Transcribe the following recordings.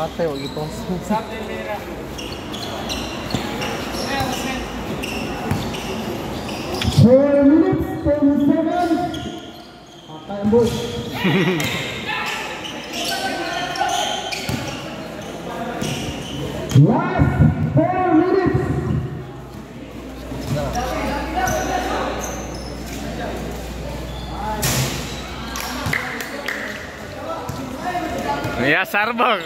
Ate, huwag ipos. Four minutes, 47. Time boy. Last Ya sarbak.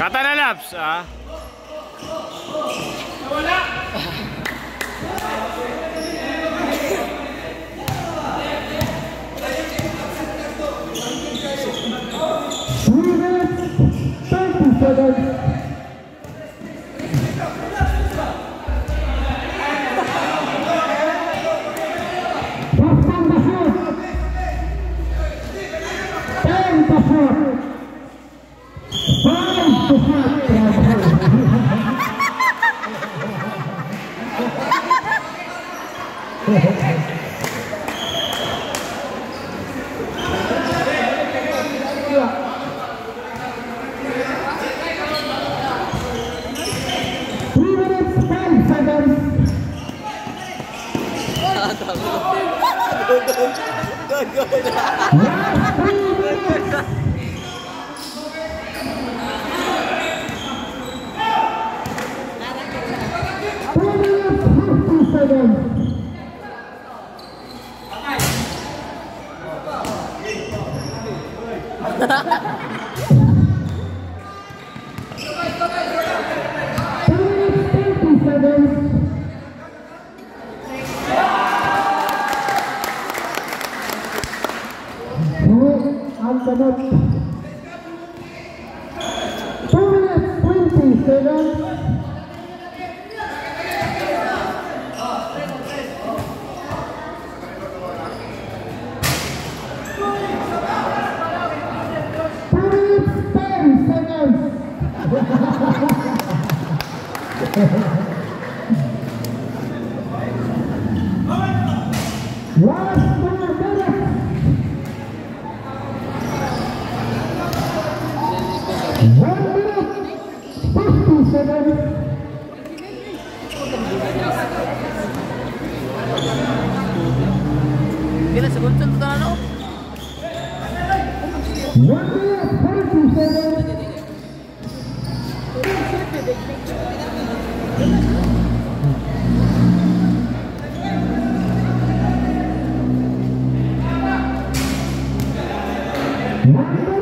Kata na ah. Thank you, ten to four. Five to five. Go, go, go, go. Mark. Ha ha ha! Antonov. 2 minutes 20 seconds. Last two minutes. Bila sebelum tentu tanah One minute, 42 seconds. One minute,